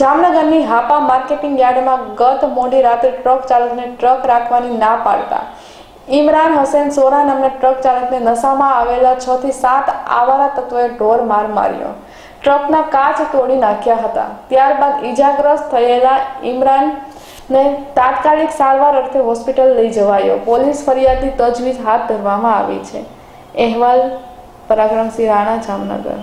જામનગરની હાપા માર્કેટિંગ યાર્ડમાં ગત મોડી રાત્રે ટ્રક ચાલકને ટ્રક રાખવાની ના પાડતા. ઇમરાન હસેન સોરા નામના ટ્રક ચાલકને નશામાં આવેલા છ થી સાત આવારા તત્વોએ ઢોર માર માર્યો. ટ્રકના કાચ તોડી નાખ્યા હતા. ત્યારબાદ ઈજાગ્રસ્ત થયેલા ઇમરાનને તાત્કાલિક સારવાર અર્થે હોસ્પિટલ લઈ જવાયો. પોલીસ ફરિયાદની તજવીજ હાથ ધરવામાં આવી છે. અહેવાલ પરાક્રમસિંહ રાણા, જામનગર.